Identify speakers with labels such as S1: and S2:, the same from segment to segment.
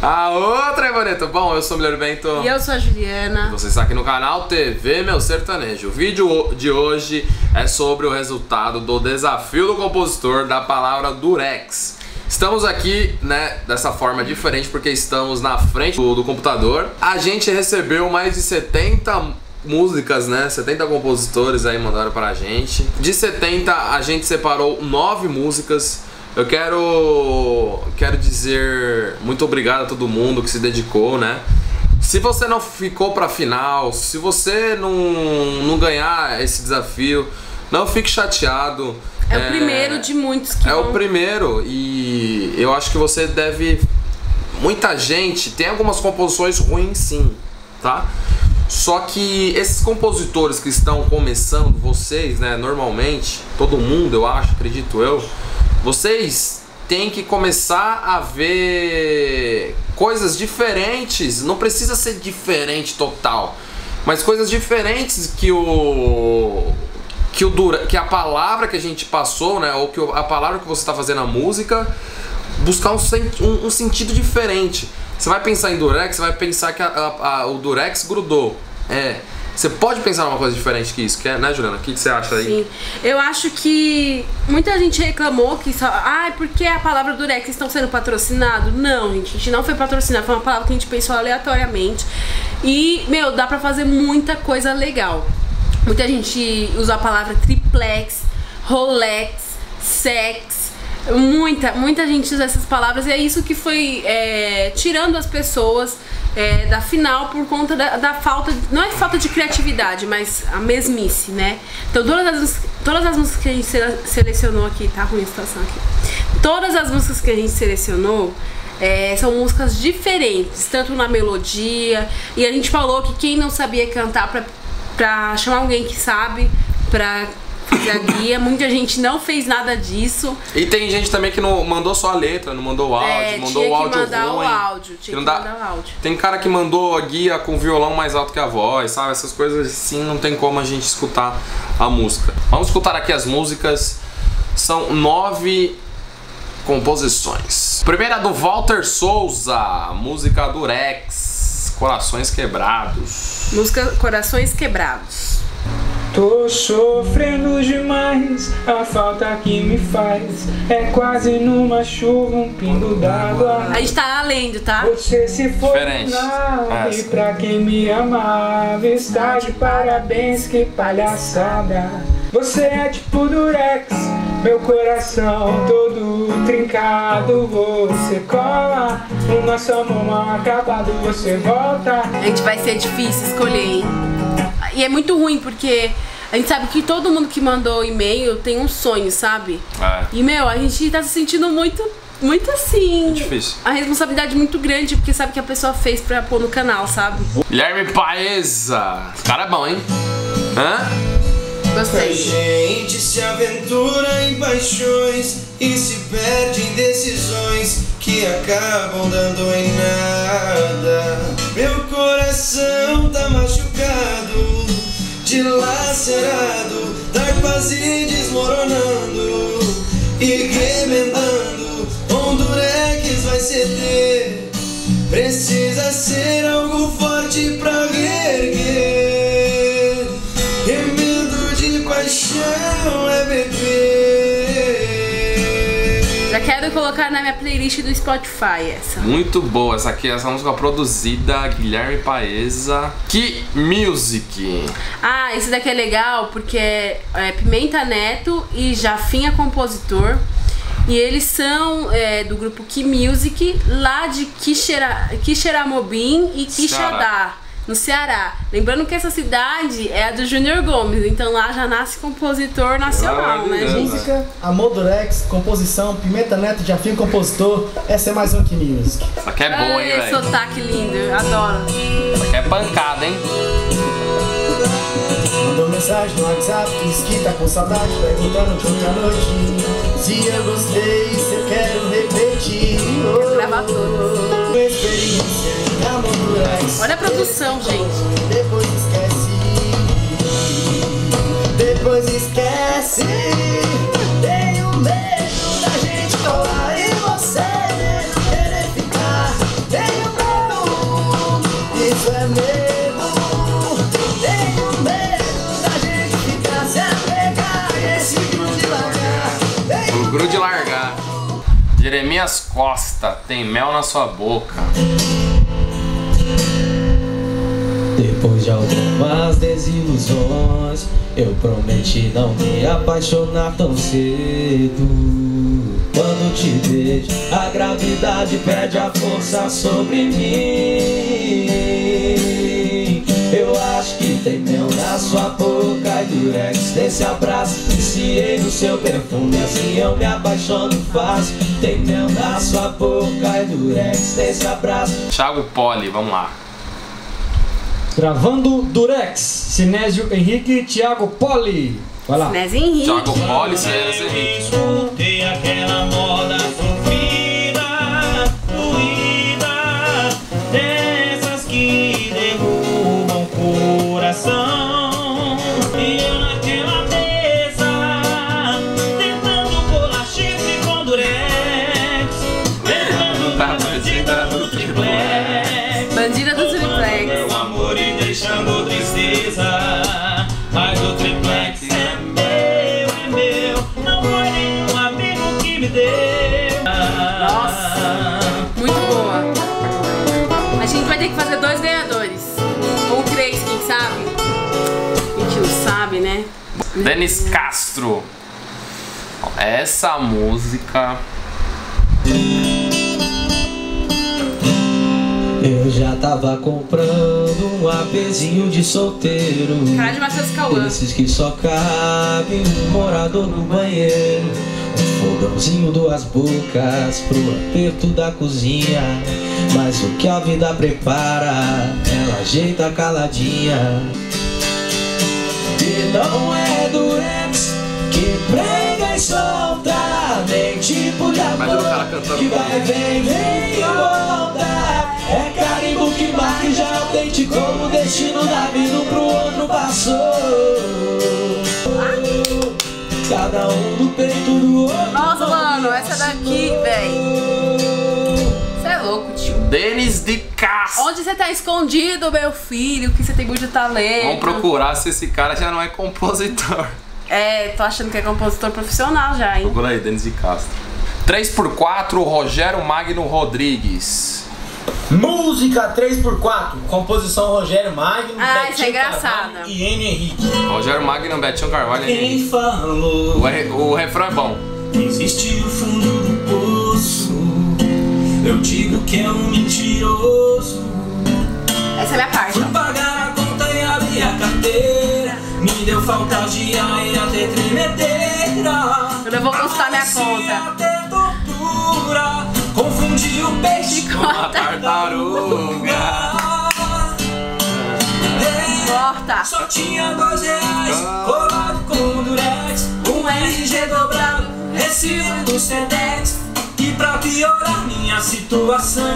S1: A outra é bonito. Bom, eu sou o Milheiro Bento.
S2: E eu sou a Juliana.
S1: Você está aqui no canal TV Meu Sertanejo. O vídeo de hoje é sobre o resultado do desafio do compositor da palavra Durex. Estamos aqui, né, dessa forma diferente porque estamos na frente do, do computador. A gente recebeu mais de 70 músicas, né? 70 compositores aí mandaram pra gente. De 70, a gente separou 9 músicas eu quero quero dizer muito obrigado a todo mundo que se dedicou, né? Se você não ficou para final, se você não, não ganhar esse desafio, não fique chateado.
S2: É, é o primeiro de muitos que
S1: É
S2: vão...
S1: o primeiro e eu acho que você deve muita gente tem algumas composições ruins sim, tá? Só que esses compositores que estão começando, vocês, né, normalmente, todo mundo, eu acho, acredito eu, vocês têm que começar a ver coisas diferentes. Não precisa ser diferente total, mas coisas diferentes que o que o dura, que a palavra que a gente passou, né, ou que a palavra que você está fazendo a música, buscar um, um, um, sentido diferente. Você vai pensar em Durex, você vai pensar que a, a, a, o Durex grudou. É, você pode pensar numa coisa diferente que isso, que é, né, Juliana? O que, você acha aí?
S2: Sim. Eu acho que muita gente reclamou que só. Ai, ah, por que a palavra Durex estão sendo patrocinado? Não, gente, a gente não foi patrocinado, foi uma palavra que a gente pensou aleatoriamente. E, meu, dá pra fazer muita coisa legal. Muita gente usa a palavra triplex, Rolex, sex. Muita, muita gente usa essas palavras e é isso que foi é, tirando as pessoas é, da final por conta da, da, falta, não é falta de criatividade, mas a mesmice, né? Então todas as, todas as músicas que a gente selecionou aqui, tá ruim a situação aqui. Todas as músicas que a gente selecionou é, são músicas diferentes, tanto na melodia, e a gente falou que quem não sabia cantar pra, pra chamar alguém que sabe, pra a guia. Muita gente não fez nada disso.
S1: E tem gente também que não mandou só a letra, não mandou o áudio,
S2: é,
S1: mandou o áudio
S2: mandar
S1: ruim.
S2: O áudio, tinha que
S1: dá...
S2: mandar o áudio.
S1: Tem cara que mandou a guia com violão mais alto que a voz, sabe? Essas coisas assim não tem como a gente escutar a música. Vamos escutar aqui as músicas. São nove composições. Primeira do Walter Souza, música do Rex, Corações Quebrados.
S2: Música Corações Quebrados.
S3: Tô sofrendo demais, a falta que me faz é quase numa chuva, um pingo d'água.
S2: A gente tá lendo, tá?
S3: Você se foi Diferente. e pra quem me amava está de parabéns, que palhaçada. Você é tipo Durex, meu coração todo trincado. Você cola, o nosso amor mal acabado, você volta.
S2: A gente vai ser difícil escolher, hein? E é muito ruim porque a gente sabe que todo mundo que mandou e-mail tem um sonho, sabe? É. E, meu, a gente tá se sentindo muito, muito assim.
S1: É difícil.
S2: A responsabilidade muito grande, porque sabe que a pessoa fez pra pôr no canal, sabe?
S1: Guilherme Paesa. Cara é bom, hein? Hã?
S2: Gostei.
S4: A gente se aventura em paixões e se perde em decisões que acabam dando em nada. Meu coração tá dilacerado, tá quase desmoronando e remendando. Hondurex vai ceder, precisa ser algo
S2: Colocar na minha playlist do Spotify essa.
S1: Muito boa, essa aqui, essa música produzida Guilherme Paesa. Que music!
S2: Ah, esse daqui é legal porque é, é Pimenta Neto e Jafinha Compositor. E eles são é, do grupo Que Music, lá de Quixera, Quixeramobim e Quixadá no Ceará. Lembrando que essa cidade é a do Júnior Gomes, então lá já nasce compositor nacional, né, gente?
S5: Música, Amor Durex, composição, Pimenta Neto, Jafim, compositor. Essa é mais um que music.
S1: Essa aqui é boa, hein, velho?
S2: sotaque lindo, adoro.
S1: Essa aqui é pancada, hein?
S5: Mandou mensagem no WhatsApp, disse que tá com saudade, perguntando de outra noite. Se eu gostei, se eu quero repetir.
S2: Quero gravar tudo.
S5: Experiência
S2: Olha a produção, gente.
S5: Depois esquece. Depois esquece. Tenho medo da gente colar e você querer ficar.
S1: Tenho medo.
S6: Isso é medo. Tenho medo da gente ficar se apegar. Esse grude largar. Tenho o grude largar.
S1: Jeremias Costa, tem mel na sua boca.
S5: De algumas desilusões, eu prometi não me apaixonar tão cedo. Quando te vejo, a gravidade perde a força sobre mim. Eu acho que tem mel na sua boca e durex nesse abraço. Viciei no seu perfume, assim eu me apaixono fácil. Tem mel na sua boca e durex nesse abraço.
S1: Thiago Poli, vamos lá.
S3: Gravando Durex, Sinésio Henrique e Thiago Poli. Vai lá.
S2: Nes Henrique.
S1: Thiago Poli, Cenas Henrique. Denis Castro. Essa música.
S5: Eu já tava comprando um apezinho de solteiro.
S2: Cara de Matheus Cauã.
S5: Esses que só cabe um morador no banheiro. Um fogãozinho, duas bocas pro aperto da cozinha. Mas o que a vida prepara, ela ajeita caladinha. E não é que prega e solta, nem tipo de amor que vai, vem, vem e volta. É carimbo que marca e já é autêntico como o destino da vida um pro outro passou. Cada um do peito do outro.
S2: Nossa, mano, essa daqui, véi. Você é louco, tio.
S1: Denis de Castro.
S2: Onde você tá escondido, meu filho? Que você tem muito talento.
S1: Vamos procurar se esse cara já não é compositor.
S2: É, tô achando que é compositor profissional já, hein?
S1: Procura aí, Denis de Castro. 3x4, Rogério Magno Rodrigues.
S6: Música 3x4, composição Rogério Magno,
S2: Ah, isso é
S6: Betinho
S2: engraçado.
S6: Carvalho e N. Henrique.
S1: Rogério Magno, Betinho Carvalho.
S6: Quem
S1: hein?
S6: falou
S1: O, re- o refrão é bom.
S6: existe o fundo do poço? Eu digo que é um mentiroso.
S2: Essa é a minha parte, ó.
S6: Deu falta de ar e até tremedeira.
S2: Eu não vou consultar minha conta.
S6: tortura. Confundi o peixe com
S1: Uma tartaruga.
S2: Corta.
S6: Só tinha dois reais colado com durex Um RG dobrado, recibo do Sedex E pra piorar minha situação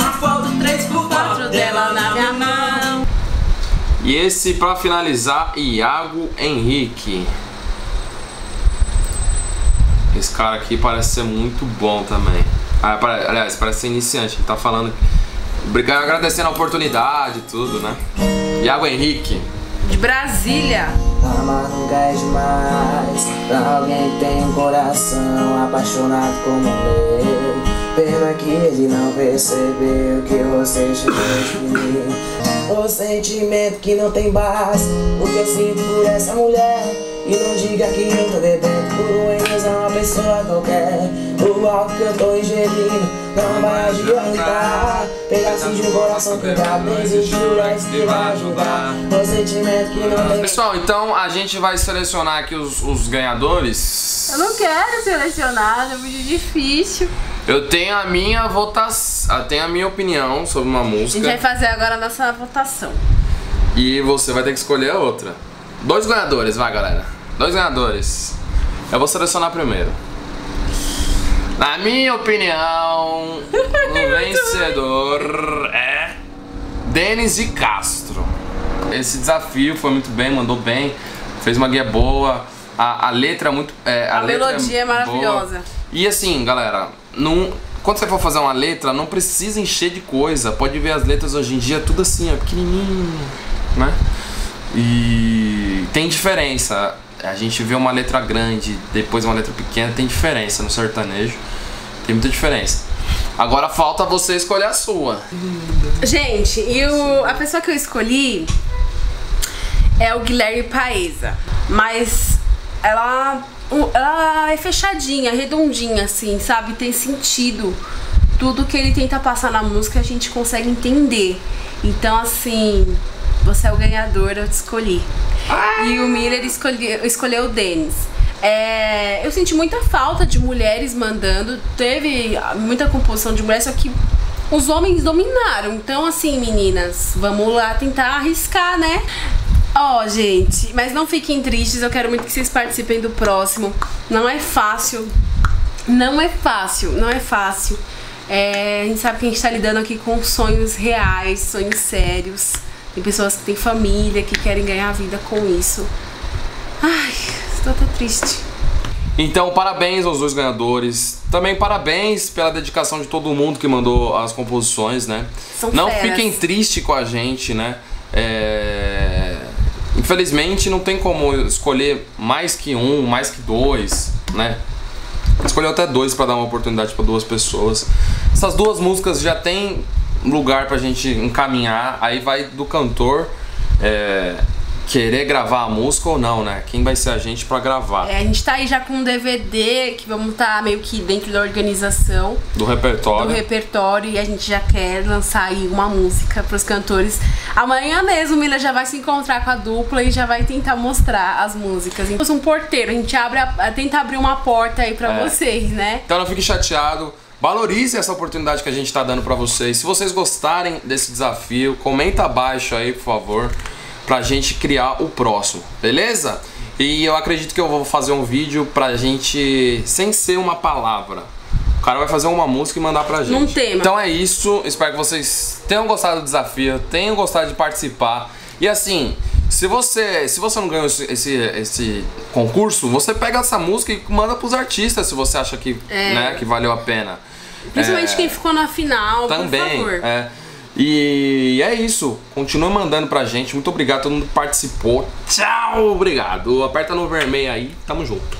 S6: A falta 3 por 4
S2: Quatro dela na minha mão.
S1: E esse, pra finalizar, Iago Henrique. Esse cara aqui parece ser muito bom também. Ah, aliás, parece ser iniciante. Ele tá falando. Obrigado, agradecendo a oportunidade e tudo, né? Iago Henrique.
S2: De Brasília.
S7: Amar nunca é demais Pra alguém que tem um coração apaixonado como o meu Pena que ele não percebeu que você chegou de mim O sentimento que não tem base O que eu sinto por essa mulher E não diga que eu tô bebendo por uma ilusão uma pessoa qualquer O álcool que eu tô ingerindo não vai adiantar Pedaço de um coração quebrado Nem existe juras que vai ajudar O sentimento que não tem
S1: Pessoal, então a gente vai selecionar aqui os, os ganhadores.
S2: Eu não quero selecionar, é muito difícil.
S1: Eu tenho a minha votação. Tenho a minha opinião sobre uma
S2: A gente vai
S1: música.
S2: fazer agora a nossa votação.
S1: E você vai ter que escolher a outra. Dois ganhadores, vai galera. Dois ganhadores. Eu vou selecionar primeiro. Na minha opinião, o vencedor é Denis de Castro. Esse desafio foi muito bem, mandou bem, fez uma guia boa. A, a letra é muito. é,
S2: A
S1: letra
S2: melodia é
S1: boa.
S2: maravilhosa.
S1: E assim, galera, não, quando você for fazer uma letra, não precisa encher de coisa. Pode ver as letras hoje em dia, tudo assim, ó, pequenininho, né? E tem diferença. A gente vê uma letra grande, depois uma letra pequena, tem diferença no sertanejo. Tem muita diferença. Agora falta você escolher a sua.
S2: Gente, e o, a pessoa que eu escolhi é o Guilherme Paesa. Mas ela, ela é fechadinha, redondinha, assim, sabe? Tem sentido. Tudo que ele tenta passar na música a gente consegue entender. Então, assim, você é o ganhador, eu te escolhi. E o Miller escolheu, escolheu o Denis. É, eu senti muita falta de mulheres mandando. Teve muita composição de mulheres, só que os homens dominaram. Então, assim, meninas, vamos lá tentar arriscar, né? Ó, gente, mas não fiquem tristes, eu quero muito que vocês participem do próximo. Não é fácil. Não é fácil, não é fácil. É, a gente sabe que a gente tá lidando aqui com sonhos reais, sonhos sérios. Tem pessoas que têm família, que querem ganhar vida com isso. Ai, estou até triste.
S1: Então, parabéns aos dois ganhadores. Também parabéns pela dedicação de todo mundo que mandou as composições, né?
S2: São
S1: não
S2: feras.
S1: fiquem tristes com a gente, né? É, Infelizmente não tem como escolher mais que um, mais que dois, né? Escolheu até dois para dar uma oportunidade para duas pessoas. Essas duas músicas já tem lugar pra gente encaminhar. Aí vai do cantor é, querer gravar a música ou não, né? Quem vai ser a gente pra gravar
S2: É, a gente tá aí já com um DVD que vamos estar meio que dentro da organização.
S1: do repertório.
S2: do repertório e a gente já quer lançar aí uma música pros cantores. Amanhã mesmo Mila já vai se encontrar com a dupla e já vai tentar mostrar as músicas. Então, um porteiro, a gente abre a- tenta abrir uma porta aí pra
S1: É.
S2: vocês, né?
S1: Então não fique chateado. Valorize essa oportunidade que a gente tá dando pra vocês. Se vocês gostarem desse desafio, comenta abaixo aí, por favor, pra gente criar o próximo, beleza? E eu acredito que eu vou fazer um vídeo pra gente, sem ser uma palavra. O cara vai fazer uma música e mandar pra gente.
S2: Num tema.
S1: Então é isso. Espero que vocês tenham gostado do desafio, tenham gostado de participar. E assim, se você, se você não ganhou esse, esse, esse concurso, você pega essa música e manda pros artistas se você acha que,
S2: É.
S1: né, que valeu a pena.
S2: Principalmente
S1: É,
S2: quem ficou na final,
S1: também.
S2: por favor.
S1: É. E é isso. Continua mandando pra gente. Muito obrigado a todo mundo que participou. Tchau, obrigado. Aperta no vermelho aí. Tamo junto.